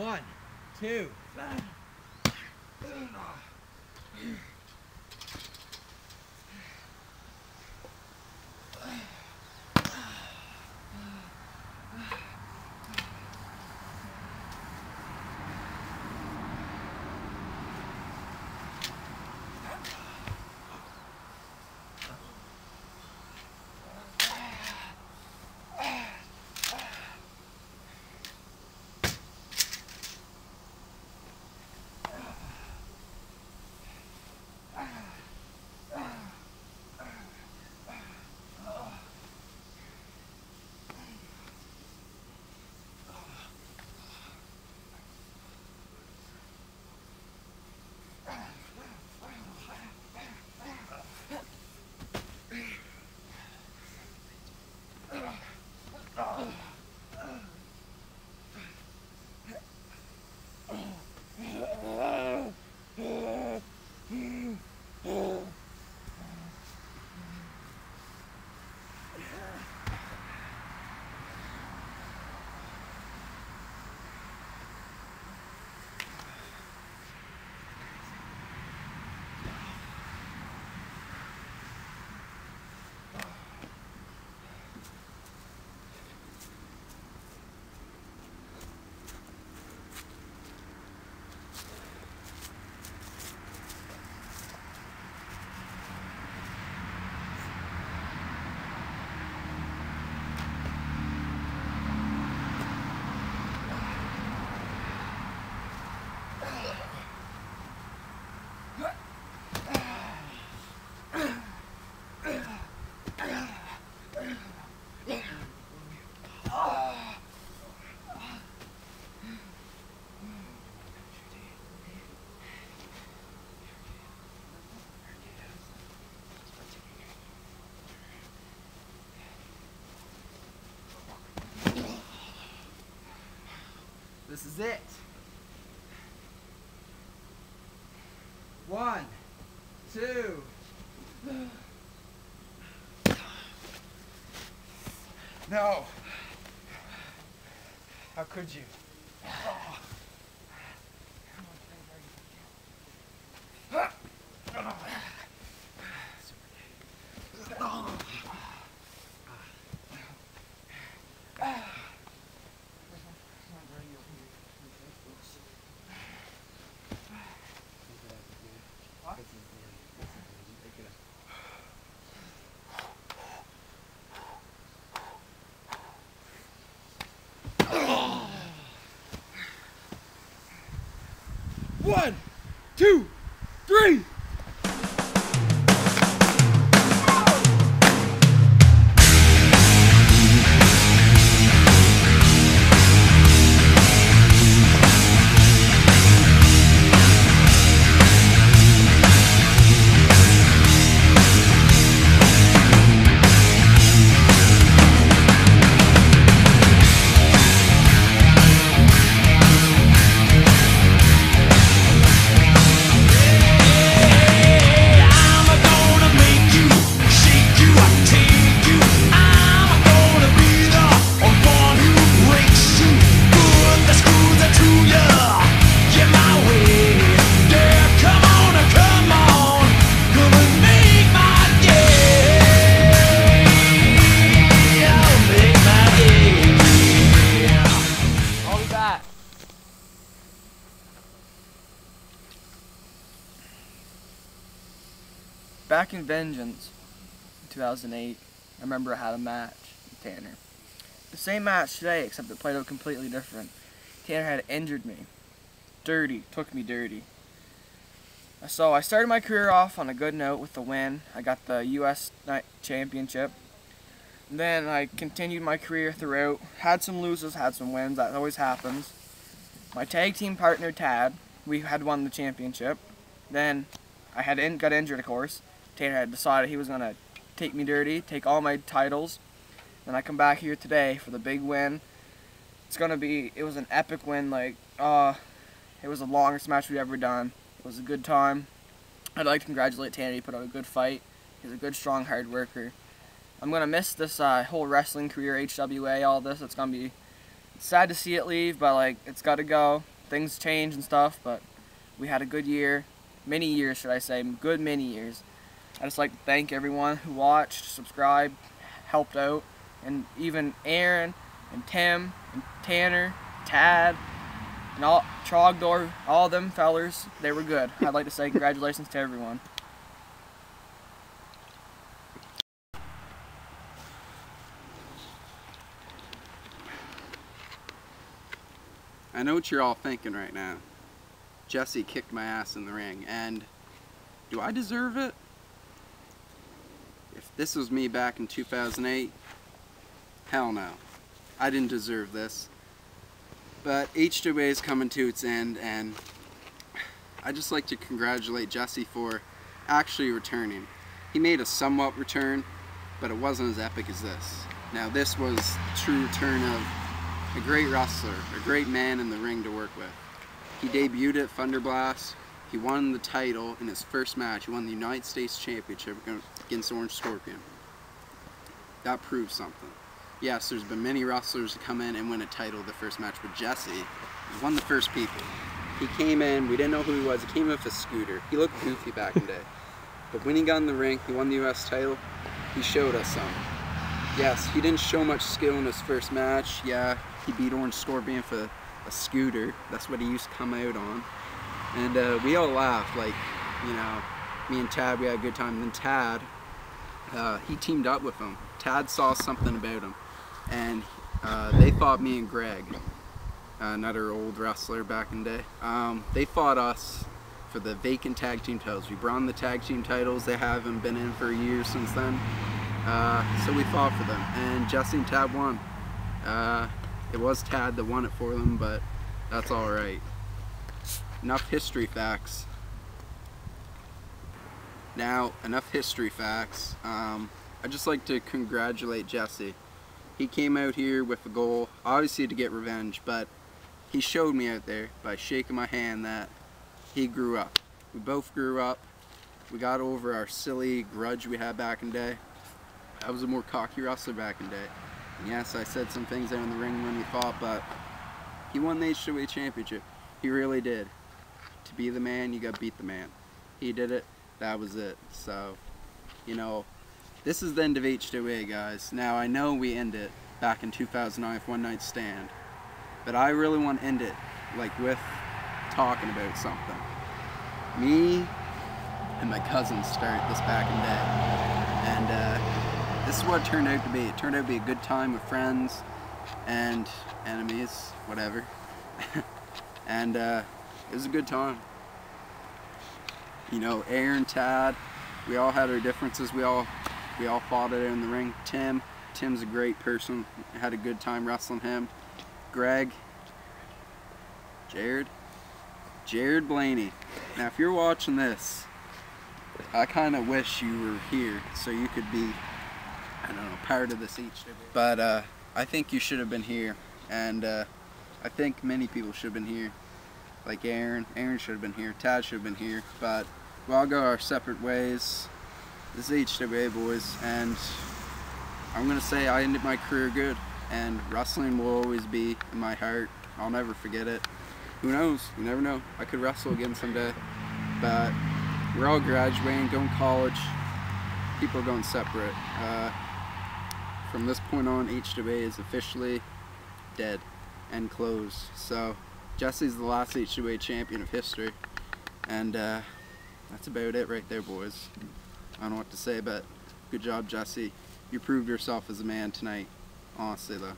One, two. This is it. One, two. No. How could you? One, two, three. Back in Vengeance, 2008, I remember I had a match with Tanner. The same match today, except it played out completely different. Tanner had injured me. Dirty, took me dirty. So I started my career off on a good note with the win. I got the U.S. Championship. Then I continued my career throughout. Had some loses, had some wins. That always happens. My tag team partner Tad, we had won the championship. Then I had in, got injured, of course. Tanner had decided he was gonna take me dirty, take all my titles. And I come back here today for the big win. It's gonna be. It was an epic win. Like, uh, it was the longest match we've ever done. It was a good time. I'd like to congratulate Tanner. He put out a good fight. He's a good, strong, hard worker. I'm gonna miss this uh, whole wrestling career, HWA, all this. It's gonna be sad to see it leave, but like it's got to go. Things change and stuff, but we had a good year, many years should I say, good many years. I just like to thank everyone who watched, subscribed, helped out, and even Aaron and Tim and Tanner, Tad, and all Trogdor, all them fellers, they were good. I'd like to say congratulations to everyone. I know what you're all thinking right now. Jesse kicked my ass in the ring, and do I deserve it? This was me back in 2008, hell no. I didn't deserve this. But HWA is coming to its end, and I just like to congratulate Jesse for actually returning. He made a somewhat return, but it wasn't as epic as this. Now this was true return of a great wrestler, a great man in the ring to work with. He debuted at Thunderblast. He won the title in his first match. He won the United States Championship against Orange Scorpion. That proves something. Yes, there's been many wrestlers that come in and win a title the first match, but Jesse one of the first people. He came in, we didn't know who he was, he came in with a scooter. He looked goofy back in the day. But when he got in the ring, he won the US title, he showed us some. Yes, he didn't show much skill in his first match. Yeah, he beat Orange Scorpion for a scooter. That's what he used to come out on. And uh, we all laughed, like, you know, me and Tad, we had a good time. And then Tad, uh, he teamed up with him. Tad saw something about him. And uh, they fought me and Greg, another old wrestler back in the day. Um, they fought us for the vacant tag team titles. We brought the tag team titles. They haven't been in for years since then. Uh, so we fought for them. And Jesse and Tad won. Uh, it was Tad that won it for them, but that's alright. Enough history facts. Now, enough history facts. Um, I'd just like to congratulate Jesse. He came out here with a goal, obviously to get revenge, but he showed me out there by shaking my hand that he grew up. We both grew up. We got over our silly grudge we had back in day. I was a more cocky wrestler back in day. And yes, I said some things out in the ring when we fought, but he won the HWA championship. He really did. To be the man, you got to beat the man. He did it. That was it. So, you know, this is the end of HWA, guys. Now, I know we end it back in 2009 with One Night Stand, but I really want to end it, like, with talking about something. Me and my cousins started this back in day, and uh, this is what it turned out to be. It turned out to be a good time with friends and enemies, whatever. and uh, it was a good time. You know, Aaron, Tad, we all had our differences. We all we all fought it in the ring. Tim, Tim's a great person. Had a good time wrestling him. Greg, Jared, Jared Blaney. Now, if you're watching this, I kind of wish you were here so you could be, I don't know, part of this each. But uh, I think you should have been here, and uh, I think many people should have been here. Like Aaron, Aaron should have been here. Tad should have been here, but we all go our separate ways. This is HWA boys, and I'm gonna say I ended my career good, and wrestling will always be in my heart. I'll never forget it. Who knows? You never know. I could wrestle again someday, but we're all graduating, going to college. People are going separate. Uh, from this point on, HWA is officially dead and closed. So Jesse's the last HWA champion of history, and uh, that's about it right there, boys. I don't know what to say, but good job, Jesse. You proved yourself as a man tonight. Honestly, though.